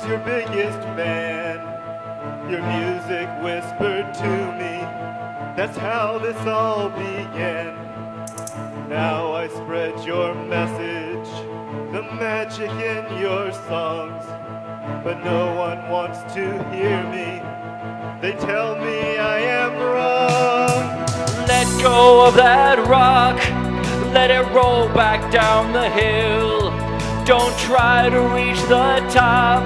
was your biggest fan. Your music whispered to me. That's how this all began. Now I spread your message, the magic in your songs. But no one wants to hear me. They tell me I am wrong. Let go of that rock, let it roll back down the hill. Don't try to reach the top,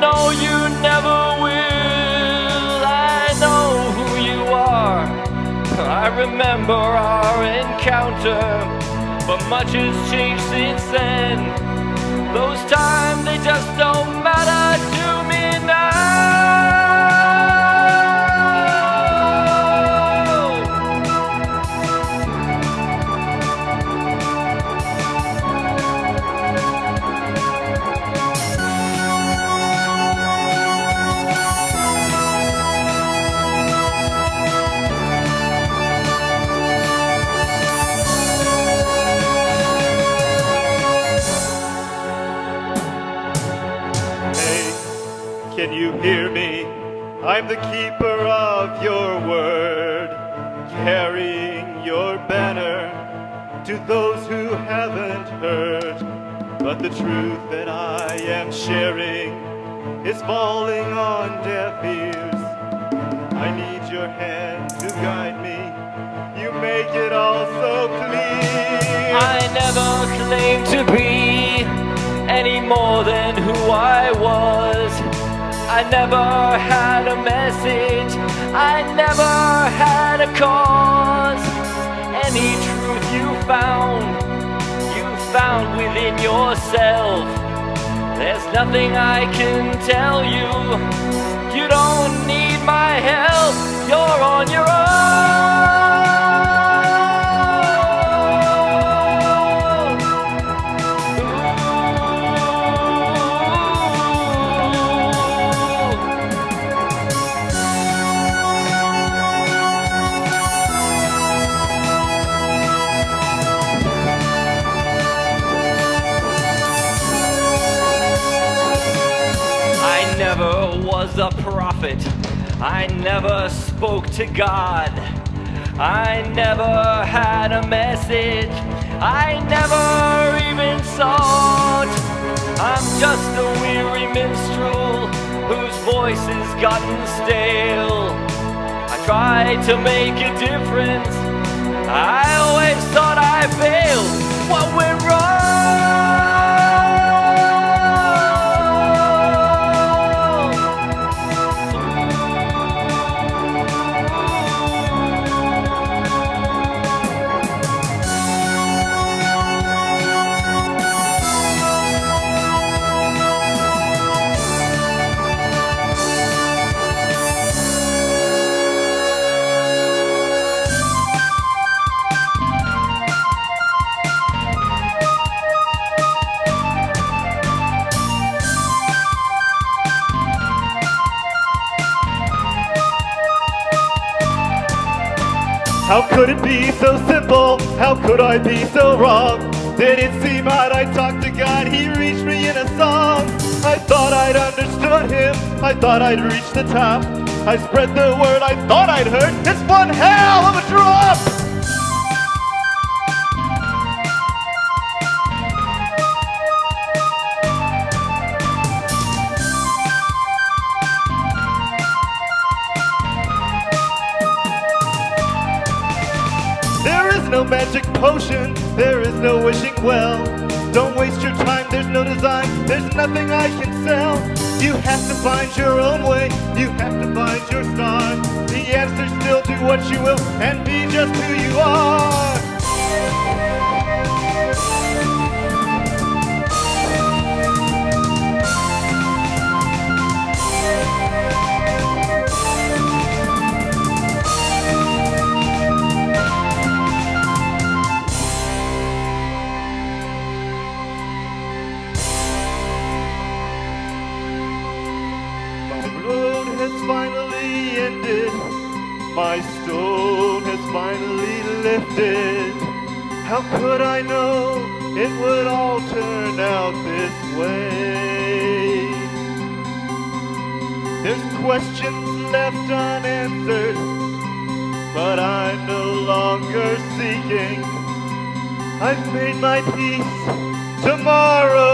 know you never will. I know who you are, I remember our encounter, but much has changed since then. Those times, they just don't matter I'm the keeper of your word, carrying your banner to those who haven't heard. But the truth that I am sharing is falling on deaf ears. I need your hand to guide me. You make it all so clear. I never claimed to be any more than who I was. I never had a message, I never had a cause. Any truth you found, you found within yourself. There's nothing I can tell you. You don't need my help, you're on your own. Prophet. I never spoke to God. I never had a message. I never even sought. I'm just a weary minstrel whose voice has gotten stale. I tried to make a difference. I always thought I failed. What went wrong? How could it be so simple? How could I be so wrong? Did it seem odd I talked to God? He reached me in a song. I thought I'd understood him. I thought I'd reached the top. I spread the word I thought I'd heard. It's one hell of a drop. There is no wishing well. Don't waste your time, there's no design, there's nothing I can sell. You have to find your own way, you have to find your star. The answer's still do what you will and be just who you are. Has finally ended. My stone has finally lifted. How could I know it would all turn out this way. There's questions left unanswered, but I'm no longer seeking. I've made my peace tomorrow.